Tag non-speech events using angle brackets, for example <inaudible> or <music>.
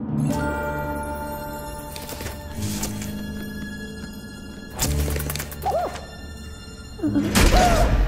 Ooh. <laughs>